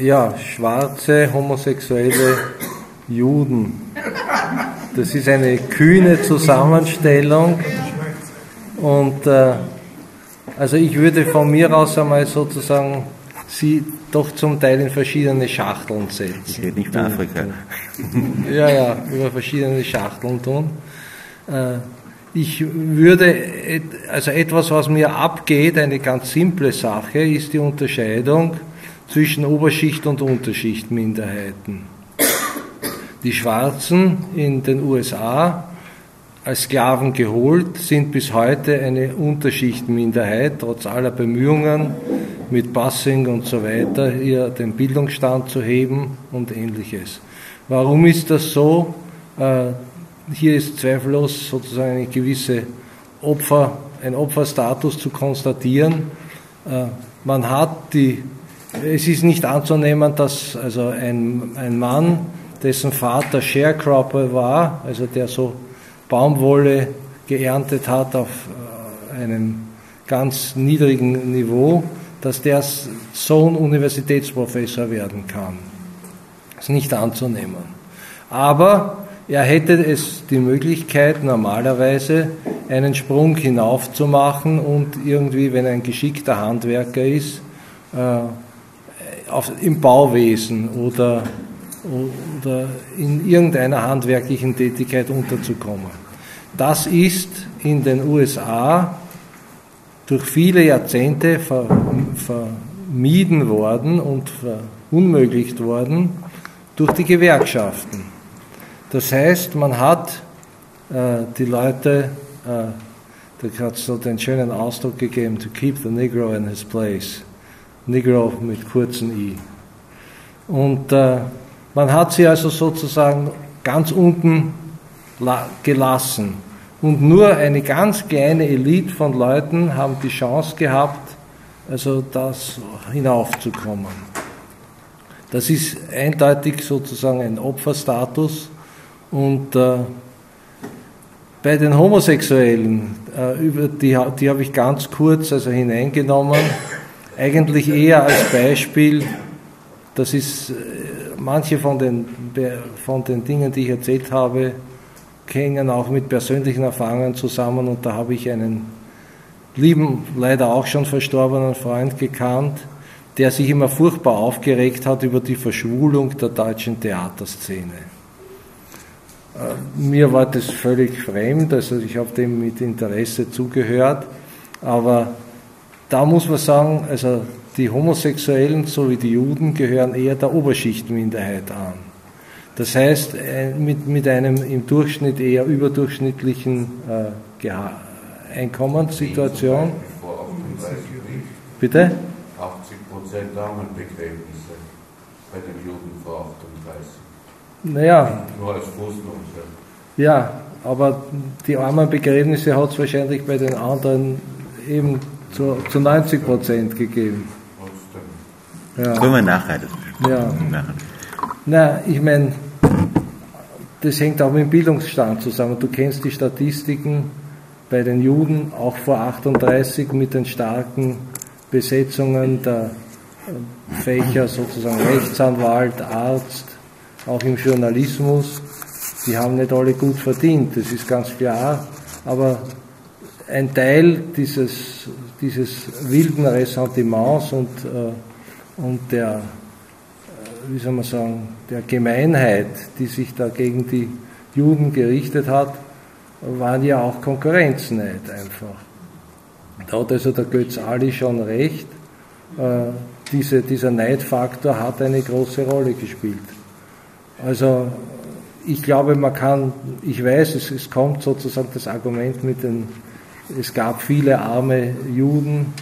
ja, schwarze homosexuelle Juden. Das ist eine kühne Zusammenstellung und äh, also ich würde von mir aus einmal sozusagen sie doch zum Teil in verschiedene Schachteln setzen. Ich rede nicht über Afrika. Ja, ja, über verschiedene Schachteln tun. Äh, ich würde, also etwas, was mir abgeht, eine ganz simple Sache, ist die Unterscheidung zwischen Oberschicht und Unterschichtminderheiten. Die Schwarzen in den USA als Sklaven geholt, sind bis heute eine Unterschichtminderheit, trotz aller Bemühungen mit Passing und so weiter, hier den Bildungsstand zu heben und ähnliches. Warum ist das so? Äh, hier ist zweifellos sozusagen eine gewisse Opfer, ein Opferstatus zu konstatieren. Äh, man hat die, es ist nicht anzunehmen, dass also ein, ein Mann, dessen Vater Sharecropper war, also der so Baumwolle geerntet hat auf äh, einem ganz niedrigen Niveau, dass der Sohn Universitätsprofessor werden kann. Das ist nicht anzunehmen. Aber er hätte es die Möglichkeit, normalerweise einen Sprung hinauf zu machen und irgendwie, wenn er ein geschickter Handwerker ist, äh, auf, im Bauwesen oder oder in irgendeiner handwerklichen Tätigkeit unterzukommen. Das ist in den USA durch viele Jahrzehnte vermieden worden und verunmöglicht worden durch die Gewerkschaften. Das heißt, man hat äh, die Leute, äh, da hat es so den schönen Ausdruck gegeben, to keep the Negro in his place. Negro mit kurzen I. Und äh, man hat sie also sozusagen ganz unten gelassen. Und nur eine ganz kleine Elite von Leuten haben die Chance gehabt, also das hinaufzukommen. Das ist eindeutig sozusagen ein Opferstatus. Und äh, bei den Homosexuellen, äh, über die, die habe ich ganz kurz also hineingenommen, eigentlich eher als Beispiel, das ist äh, manche von den, von den Dingen, die ich erzählt habe, hängen auch mit persönlichen Erfahrungen zusammen und da habe ich einen lieben, leider auch schon verstorbenen Freund gekannt, der sich immer furchtbar aufgeregt hat über die Verschwulung der deutschen Theaterszene. Äh, mir war das völlig fremd, also ich habe dem mit Interesse zugehört, aber da muss man sagen, also die Homosexuellen sowie die Juden gehören eher der Oberschichtminderheit an. Das heißt, äh, mit, mit einem im Durchschnitt eher überdurchschnittlichen äh, Einkommenssituation. Bitte? 80 Prozent Armenbegräbnisse bei den Juden vor 38. Naja. Nur als Fußnote. Ja, aber die Armenbegräbnisse hat es wahrscheinlich bei den anderen eben zu, zu 90 Prozent gegeben. Ja. Können wir nachher. Ja. Na, ich meine, das hängt auch mit dem Bildungsstand zusammen. Du kennst die Statistiken bei den Juden, auch vor 38 mit den starken Besetzungen der Fächer, sozusagen Rechtsanwalt, Arzt, auch im Journalismus. Die haben nicht alle gut verdient, das ist ganz klar. Aber ein Teil dieses, dieses wilden Ressentiments und äh, und der, äh, wie soll man sagen, der Gemeinheit, die sich da gegen die Juden gerichtet hat, waren ja auch Konkurrenzneid einfach. Da hat also der Götz Ali schon recht, äh, diese, dieser Neidfaktor hat eine große Rolle gespielt. Also ich glaube, man kann, ich weiß, es, es kommt sozusagen das Argument mit den, es gab viele arme Juden,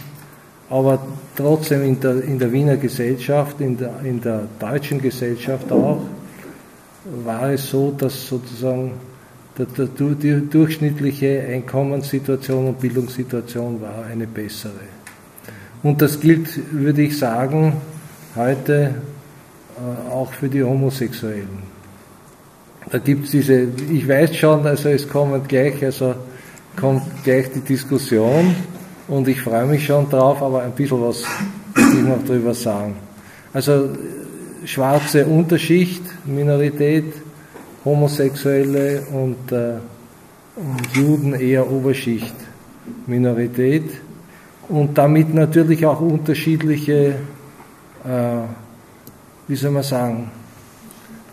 aber trotzdem in der, in der Wiener Gesellschaft, in der, in der deutschen Gesellschaft auch, war es so, dass sozusagen die durchschnittliche Einkommenssituation und Bildungssituation war eine bessere. Und das gilt, würde ich sagen, heute äh, auch für die Homosexuellen. Da gibt es diese, ich weiß schon, also es kommt gleich, also kommt gleich die Diskussion und ich freue mich schon drauf, aber ein bisschen was will ich noch drüber sagen. Also schwarze Unterschicht, Minorität, Homosexuelle und, äh, und Juden eher Oberschicht, Minorität und damit natürlich auch unterschiedliche, äh, wie soll man sagen,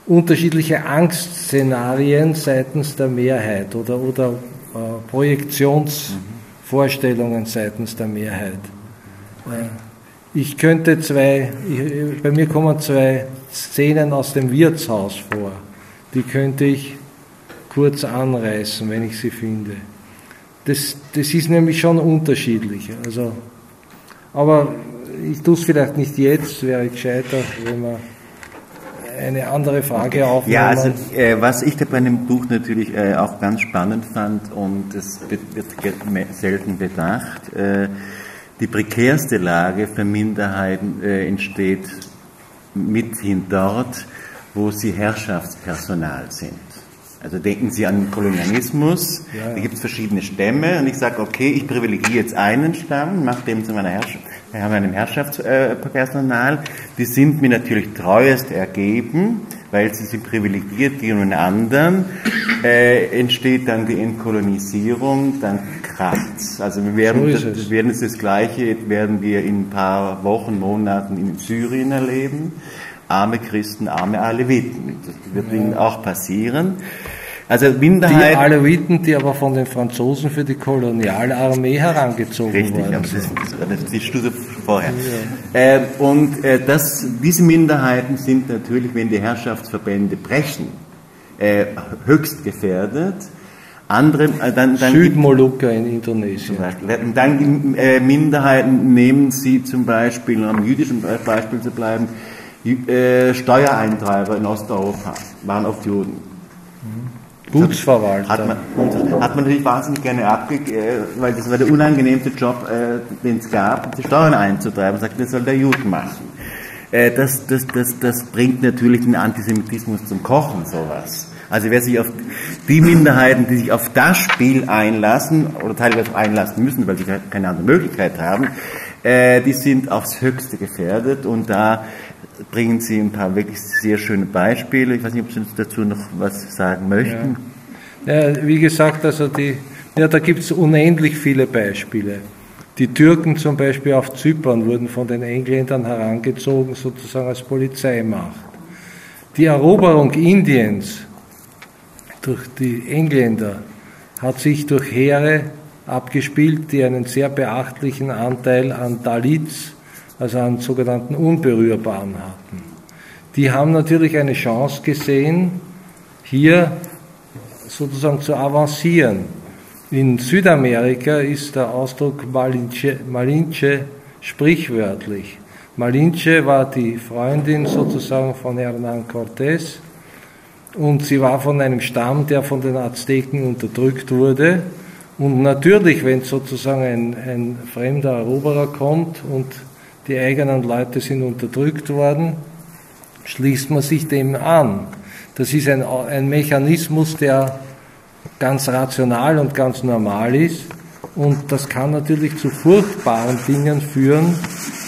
unterschiedliche Angstszenarien seitens der Mehrheit oder, oder Projektionsvorstellungen seitens der Mehrheit. Äh, ich könnte zwei, ich, bei mir kommen zwei Szenen aus dem Wirtshaus vor, die könnte ich kurz anreißen, wenn ich sie finde. Das, das ist nämlich schon unterschiedlich. Also, aber ich tue es vielleicht nicht jetzt, wäre gescheiter, wenn man eine andere Frage aufnehmen. Ja, also äh, was ich da bei einem Buch natürlich äh, auch ganz spannend fand und es wird, selten bedacht, äh, die prekärste Lage für Minderheiten äh, entsteht mithin dort, wo sie Herrschaftspersonal sind. Also denken Sie an den Kolonialismus, ja, ja. da gibt es verschiedene Stämme und ich sage, okay, ich privilegiere jetzt einen Stamm, mache dem zu meiner Herrschaft, wir haben einen Herrschaftspersonal, die sind mir natürlich treuest ergeben, weil sie sind privilegiert gegenüber anderen, äh, entsteht dann die Entkolonisierung, dann kracht's. Also wir werden, so das, werden es das Gleiche, werden wir in ein paar Wochen, Monaten in Syrien erleben arme Christen, arme Aleviten. Das wird ja. ihnen auch passieren. Also Minderheiten. Die Aleviten, die aber von den Franzosen für die Kolonialarmee herangezogen richtig, wurden. Richtig, das, das, die Studie vorher. Ja. Äh, und äh, das, diese Minderheiten sind natürlich, wenn die Herrschaftsverbände brechen, äh, höchst gefährdet. Andere, äh, dann, dann Südmolucca in Indonesien. Dann die äh, Minderheiten nehmen sie zum Beispiel, um am jüdischen Beispiel zu bleiben, äh, Steuereintreiber in Osteuropa waren oft Juden. Mhm. Gutsverwalter. Hat man, hat man natürlich wahnsinnig gerne abgegeben, äh, weil das war der unangenehmste Job, äh, den es gab, die Steuern einzutreiben. Sagt, das soll der Juden machen. Äh, das, das, das, das bringt natürlich den Antisemitismus zum Kochen, sowas. Also wer sich auf die Minderheiten, die sich auf das Spiel einlassen oder teilweise einlassen müssen, weil sie keine andere Möglichkeit haben, die sind aufs Höchste gefährdet und da bringen Sie ein paar wirklich sehr schöne Beispiele. Ich weiß nicht, ob Sie dazu noch was sagen möchten. Ja, ja wie gesagt, also die, ja, da gibt es unendlich viele Beispiele. Die Türken zum Beispiel auf Zypern wurden von den Engländern herangezogen, sozusagen als Polizeimacht. Die Eroberung Indiens durch die Engländer hat sich durch Heere abgespielt, die einen sehr beachtlichen Anteil an Dalits also an sogenannten Unberührbaren hatten. Die haben natürlich eine Chance gesehen, hier sozusagen zu avancieren. In Südamerika ist der Ausdruck Malinche, Malinche sprichwörtlich. Malinche war die Freundin sozusagen von Hernán Cortés und sie war von einem Stamm, der von den Azteken unterdrückt wurde. Und natürlich, wenn sozusagen ein, ein fremder Eroberer kommt und die eigenen Leute sind unterdrückt worden, schließt man sich dem an. Das ist ein, ein Mechanismus, der ganz rational und ganz normal ist. Und das kann natürlich zu furchtbaren Dingen führen.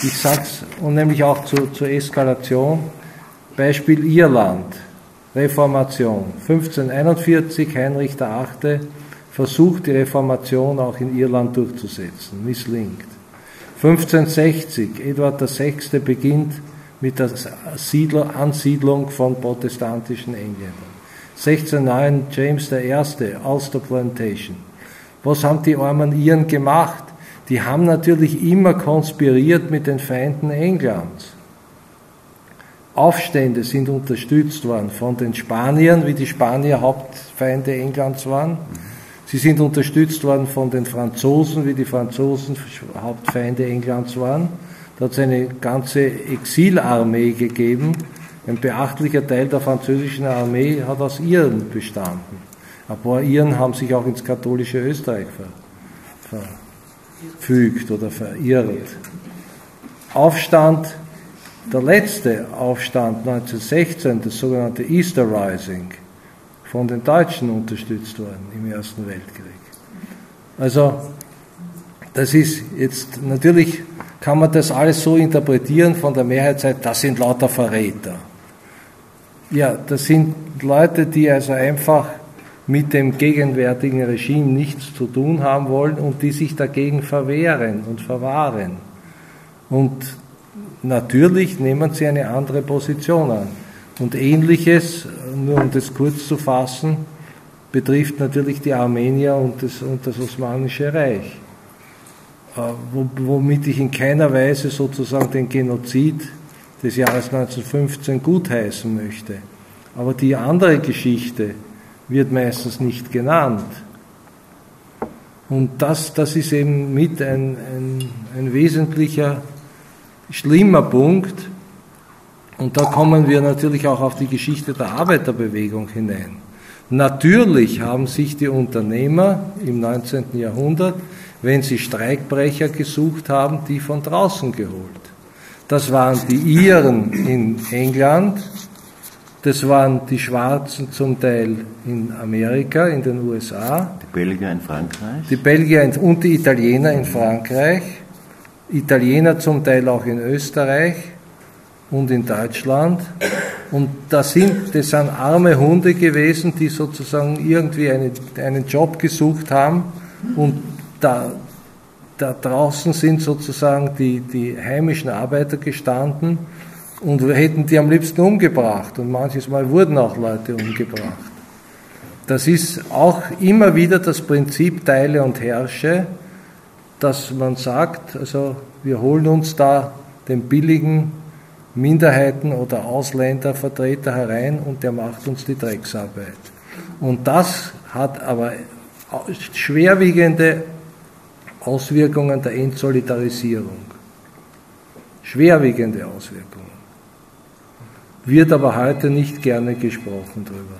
Ich sag's, und nämlich auch zu, zur Eskalation. Beispiel Irland, Reformation. 1541, Heinrich VIII. Versucht die Reformation auch in Irland durchzusetzen, misslingt. 1560, Eduard VI. beginnt mit der Siedler, Ansiedlung von protestantischen Engländern. 1609 James I. Ulster Plantation. Was haben die armen Iren gemacht? Die haben natürlich immer konspiriert mit den Feinden Englands. Aufstände sind unterstützt worden von den Spaniern, wie die Spanier Hauptfeinde Englands waren. Sie sind unterstützt worden von den Franzosen, wie die Franzosen Hauptfeinde Englands waren. Da hat es eine ganze Exilarmee gegeben. Ein beachtlicher Teil der französischen Armee hat aus Iren bestanden. Ein paar Iren haben sich auch ins katholische Österreich ver, verfügt oder verirrt. Aufstand, der letzte Aufstand 1916, das sogenannte Easter Rising, von den Deutschen unterstützt worden im Ersten Weltkrieg. Also das ist jetzt natürlich kann man das alles so interpretieren von der Mehrheitsseite, das sind lauter Verräter. Ja, das sind Leute, die also einfach mit dem gegenwärtigen Regime nichts zu tun haben wollen und die sich dagegen verwehren und verwahren. Und natürlich nehmen sie eine andere Position an. Und ähnliches, nur um das kurz zu fassen, betrifft natürlich die Armenier und das, und das Osmanische Reich. Äh, womit ich in keiner Weise sozusagen den Genozid des Jahres 1915 gutheißen möchte. Aber die andere Geschichte wird meistens nicht genannt. Und das, das ist eben mit ein, ein, ein wesentlicher, schlimmer Punkt. Und da kommen wir natürlich auch auf die Geschichte der Arbeiterbewegung hinein. Natürlich haben sich die Unternehmer im 19. Jahrhundert wenn sie Streikbrecher gesucht haben, die von draußen geholt. Das waren die Iren in England, das waren die Schwarzen zum Teil in Amerika, in den USA. Die Belgier in Frankreich. Die Belgier und die Italiener in Frankreich. Italiener zum Teil auch in Österreich und in Deutschland. Und das sind, das sind arme Hunde gewesen, die sozusagen irgendwie eine, einen Job gesucht haben und da, da draußen sind sozusagen die, die heimischen Arbeiter gestanden und hätten die am liebsten umgebracht. Und manches Mal wurden auch Leute umgebracht. Das ist auch immer wieder das Prinzip Teile und Herrsche, dass man sagt, also wir holen uns da den billigen Minderheiten oder Ausländervertreter herein und der macht uns die Drecksarbeit. Und das hat aber schwerwiegende Auswirkungen der Entsolidarisierung. Schwerwiegende Auswirkungen. Wird aber heute nicht gerne gesprochen drüber.